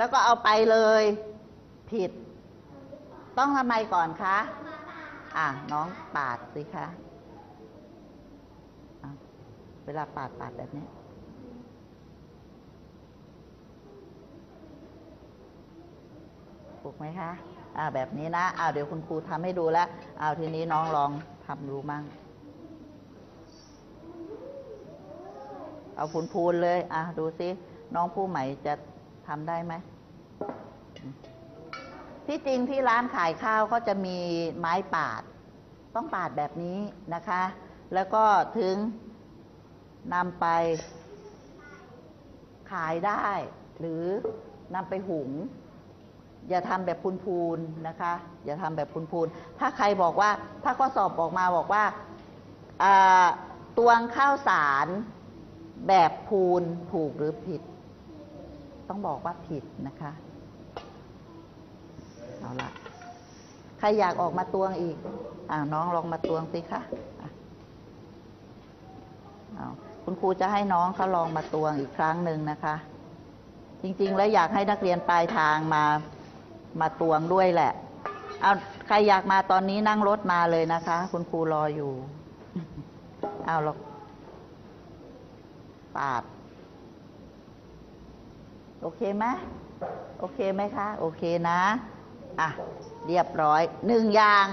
แล้วก็เอาไปเลย ผิด ต้องทำไมก่อนคะ อะ น้องปาดสิคะะเวลาปาดปาดแบบนี้ถูกไหมคะ อ่า แบบนี้นะอ้าวเดี๋ยวคุณครูทำให้ดูแล้วอ้าวทีนี้น้องลองทำดูมั่งเอาพูนพูนๆเลย อะ ดูสิ น้องผู้ใหม่จะทำได้ไหม ที่จริงที่ร้านขายข้าวเขาจะมีไม้ปาด ต้องปาดแบบนี้นะคะ แล้วก็ถึงนำไปขายได้ หรือนำไปหุง อย่าทำแบบพูนๆนะคะ อย่าทำแบบพูนๆถ้าใครบอกว่า ถ้าข้อสอบออกมาบอกว่าอ่าตวงข้าวสารแบบพูนถูกหรือผิด ต้องบอกว่าผิดนะคะ เอาละ ใครอยากออกมาตวงอีกอ่าน้องลองมาตวงสิคะอ่าคุณครูจะให้น้องเขาลองมาตวงอีกครั้งหนึ่งนะคะ จริง ๆ แล้วอยากให้นักเรียนปลายทางมามาตวงด้วยแหละเอาใครอยากมาตอนนี้นั่งรถมาเลยนะคะ คุณครูรออยู่เอาหรอกปาด โอเคไหมโอเคไหมคะ โอเคนะ อะ เรียบร้อยหนึ่งอย่าง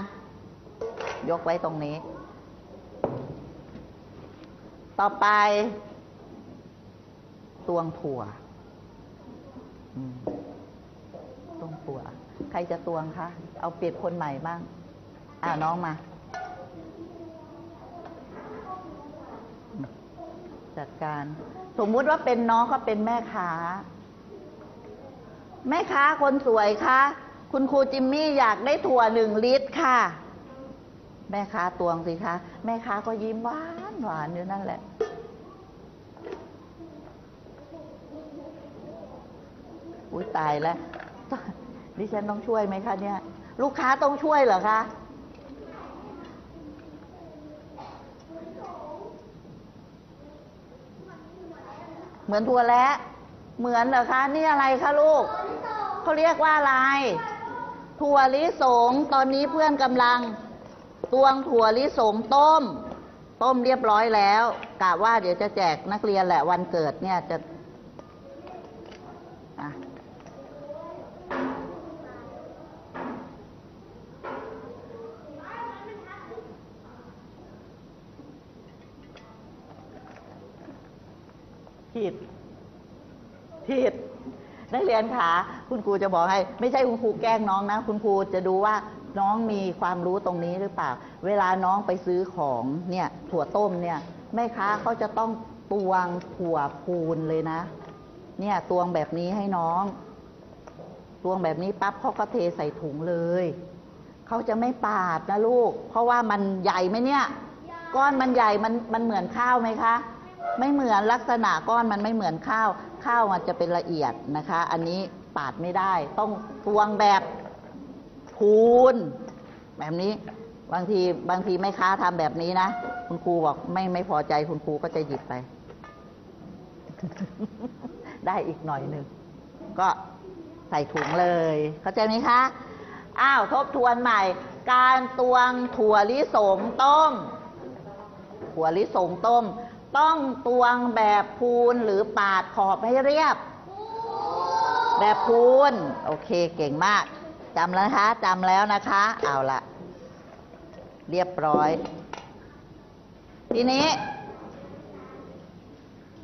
ยกไว้ตรงนี้ ต่อไป ตวงถั่วตวงถั่ว ใครจะตวงคะ เอาเปรียบคนใหม่บ้าง อ่าน้องมา จัดการ สมมุติว่าเป็นน้องก็เป็นแม่ค้า แม่ค้าคนสวยคะ คุณครูจิมมี่อยากได้ถั่วหนึ่งลิตรค่ะ แม่ค้าตวงสิคะ แม่ค้าก็ยิ้มหวานหวานอยู่นั่นแหละ อุ้ยตายแล้ว ดิฉันต้องช่วยไหมคะเนี่ย ลูกค้าต้องช่วยเหรอคะเหมือนถั่วแล้วเหมือนเหรอคะ นี่อะไรคะลูก เขาเรียกว่าอะไร ถั่วลิสงตอนนี้เพื่อนกำลังตวงถั่วลิสงต้ม ต้มเรียบร้อยแล้วกะว่าเดี๋ยวจะแจกนักเรียนแหละวันเกิดเนี่ยจะอะผิด ผิด นักเรียนขา คุณครูจะบอกให้ ไม่ใช่คุณครูแกล้งน้องนะ คุณครูจะดูว่าน้องมีความรู้ตรงนี้หรือเปล่า เวลาน้องไปซื้อของเนี่ยถั่วต้มเนี่ยแม่ค้าเขาจะต้องตวงถั่วพูนเลยนะ เนี่ยตวงแบบนี้ให้น้อง ตวงแบบนี้ปั๊บเขาก็เทใส่ถุงเลยเขาจะไม่ปาดนะลูก เพราะว่ามันใหญ่ไหมเนี่ย ก้อนมันใหญ่มันมันเหมือนข้าวไหมคะ ไม่เหมือนลักษณะก้อนมันไม่เหมือนข้าว ข้าวมันจะเป็นละเอียดนะคะ อันนี้ ปาดไม่ได้ ต้องตวงแบบพูนแบบนี้บางทีบางทีแม่ค้าทำแบบนี้นะ คุณครูบอกไม่ไม่พอใจคุณครูก็จะหยิบไป ได้อีกหน่อยหนึ่ง ก็ใส่ถุงเลย เข้าใจไหมคะ อ้าวทบทวนใหม่ การตวงถั่วลิสงต้ม ถั่วลิสงต้ม ต้องตวงแบบพูนหรือปาดขอบให้เรียบ แบบพูนโอเคเก่งมากจำแล้วนะคะจำแล้วนะคะ เอาละเรียบร้อย ทีนี้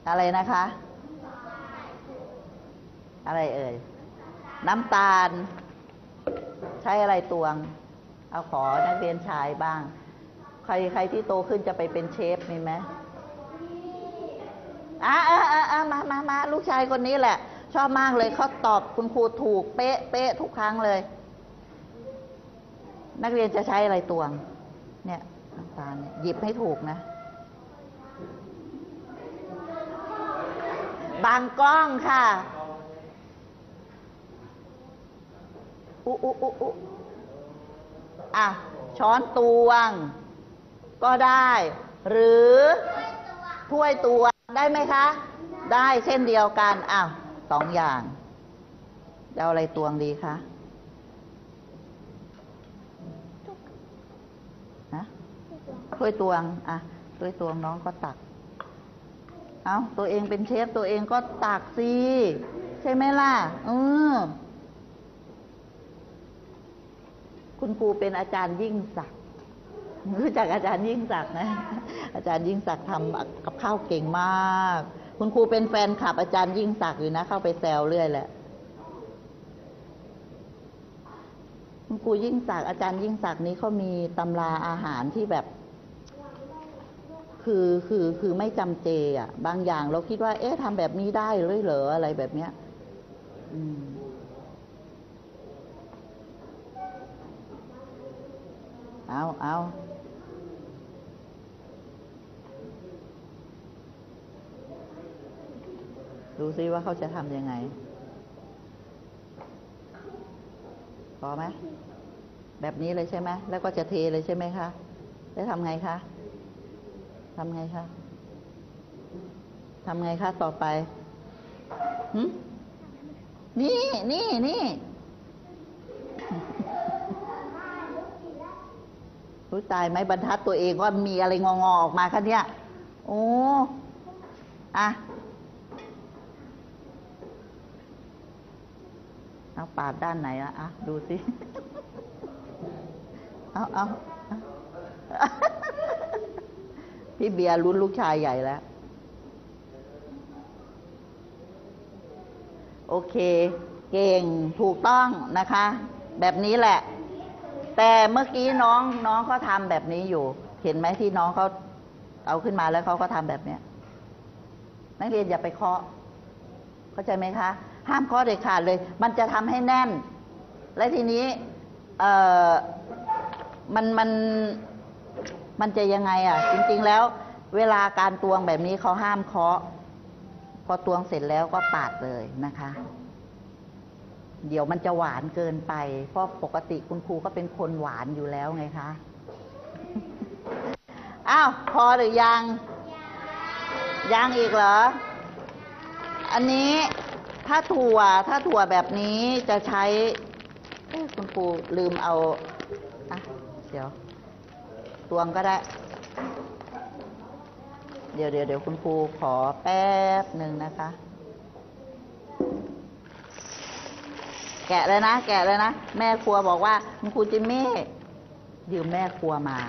อะไรนะคะ อะไรเอ่ย น้ำตาล ใช้อะไรตวง เอาขอนักเรียนชายบ้าง ใครใครที่โตขึ้นจะไปเป็นเชฟมีไหมอะอะอะอะมามามาลูกชายคนนี้แหละ ชอบมากเลยเขาตอบคุณครูถูกเป๊ะเป๊ะทุกครั้งเลย นักเรียนจะใช้อะไรตวง เนี่ยน้ำตาลเนี่ยหยิบให้ถูกนะ บางกล้องค่ะอุอุอุอุอะ ช้อนตวง ก็ได้ หรือถ้วยตวงได้ไหมคะ ได้เช่นเดียวกันอ้าว สองอย่างเอาอะไรตวงดีคะฮะถ้วยตวง อะถ้วยตวงน้องก็ตัก เอาตัวเองเป็นเชฟตัวเองก็ตักสิใช่ไหมล่ะเออคุณครูเป็นอาจารย์ยิ่งศักดิ์รู้จักอาจารย์ยิ่งศักดิ์นะ อาจารย์ยิ่งศักดิ์ทำกับข้าวเก่งมาก คุณครูเป็นแฟนคลับอาจารย์ยิ่งศักดิ์อยู่นะ เข้าไปแซวเรื่อยแหละ คุณครูยิ่งศักดิ์อาจารย์ยิ่งศักดิ์นี้เขามีตำราอาหารที่แบบ คือคือคือไม่จำเจอะ บางอย่างเราคิดว่า เอ๊ะทำแบบนี้ได้เลยเหรออะไรแบบเนี้ย อืมเอาเอา ดูซิว่าเขาจะทำยังไง พอไหมแบบนี้เลยใช่ไหมแล้วก็จะเทเลยใช่ไหมคะ แล้วทำไงคะทำไงคะทำไงคะต่อไปหนี่นี่นี่รู้ตายไหมบรรทัดตัวเองว่ามีอะไรงองๆออกมาคะเนี่ย โอ้อะเอา ปาดด้านไหนอะอะดูสิเอาเอาเอาพี่เบียร์รุ่นลูกชายใหญ่แล้ว โอเค เก่งถูกต้องนะคะ แบบนี้แหละ แต่เมื่อกี้น้องน้องเขาทำแบบนี้อยู่ เห็นไหมที่น้องเขาเอาขึ้นมาแล้วเขาก็ทำแบบเนี้ยนักเรียนอย่าไปเคาะ เข้าใจไหมคะ ห้ามเคาะเด็ดขาดเลย มันจะทำให้แน่น และทีนี้เอ่อมันมันมันจะยังไงอะ จริงๆแล้ว เวลาการตวงแบบนี้เขาห้ามเคาะ พอตวงเสร็จแล้วก็ปาดเลยนะคะ เดี๋ยวมันจะหวานเกินไป เพราะปกติคุณครูก็เป็นคนหวานอยู่แล้วไงคะอ้าวพอหรือยัง ยังอีกเหรอ อันนี้ ถ้าถั่วถ้าถั่วแบบนี้จะใช้คุณครูลืมเอาอะเดี๋ยวตวงก็ได้ เดี๋ยวเดี๋ยวเดี๋ยวคุณครูขอแป๊บหนึ่งนะคะ แกะเลยนะ แกะเลยนะ แม่ครัวบอกว่า คุณครูจิมมี่ยืมแม่ครัวมา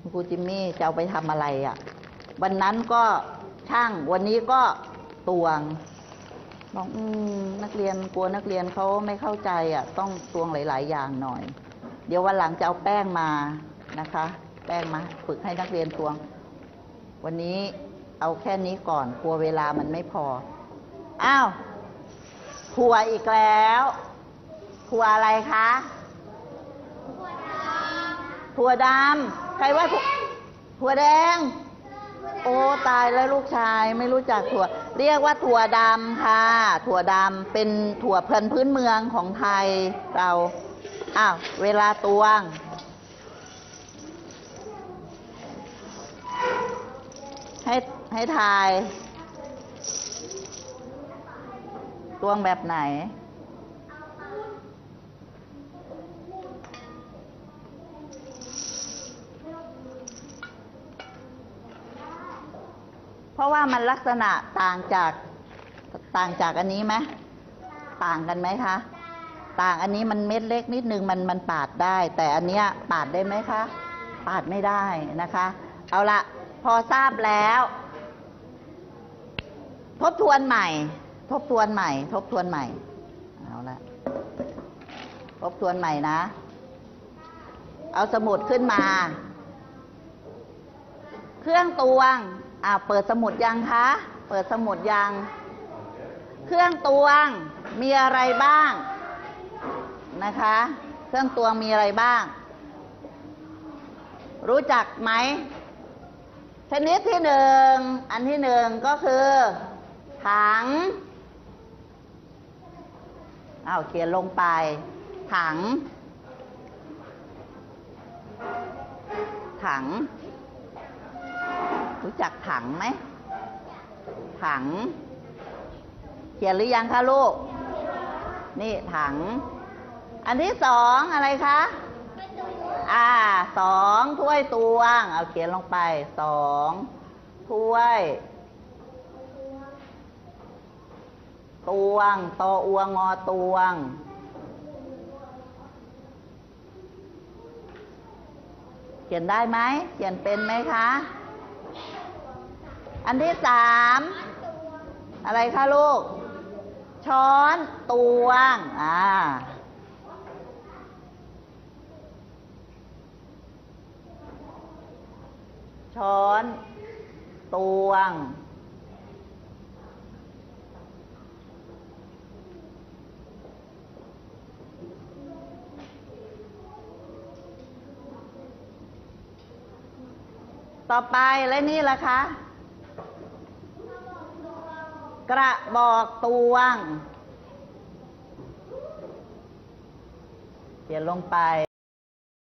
คุณครูจิมมี่จะเอาไปทำอะไรอะ่ะ วันนั้นก็ช่างวันนี้ก็ตวง บอกอืมนักเรียนกลัวนักเรียนเขาไม่เข้าใจอะ ต้องตวงหลาย ๆ อย่างหน่อย เดี๋ยววันหลังจะเอาแป้งมานะคะ แป้งมาฝึกให้นักเรียนตวง วันนี้เอาแค่นี้ก่อนกลัวเวลามันไม่พออ้าวถั่วอีกแล้วถั่วอะไรคะถั่วดำใครว่าถั่วถั่วแดง โอ้ตายแล้วลูกชายไม่รู้จักถั่ว เรียกว่าถั่วดำค่ะ ถั่วดำเป็นถั่วเพลินพื้นเมืองของไทยเราอ้าวเวลาตวง ให้ให้ทาย ตวงแบบไหน เพราะว่ามันลักษณะต่างจากต่างจากอันนี้ไหมต่างกันไหมคะ ต่างอันนี้มันเม็ดเล็กนิดนึงมันมันปาดได้ แต่อันเนี้ยปาดได้ไหมคะ ปาดไม่ได้นะคะ เอาละพอทราบแล้ว ทบทวนใหม่ ทบทวนใหม่ ทบทวนใหม่ เอาละทบทวนใหม่นะ เอาสมุดขึ้นมา เครื่องตวง อ่าเปิดสมุดยังคะ เปิดสมุดยัง เครื่องตวงมีอะไรบ้างนะคะ เครื่องตวงมีอะไรบ้าง รู้จักไหมชนิดที่หนึ่ง อันที่หนึ่งก็คือถังอ้าวเขียนลงไป ถัง ถัง รู้จักถังไหม ถัง เขียนหรือยังคะลูก นี่ถัง อันที่สองอะไรคะ อ่าสองถ้วยตวง เอาเขียนลงไปสองถ้วยตวงตออวงอตวง เขียนได้ไหม เขียนเป็นไหมคะ อันที่สามอะไรคะลูก ช้อนตวง อ่า ช้อนตวง ต่อไปและนี่ล่ะคะ กระบอกตวงเขียนลงไป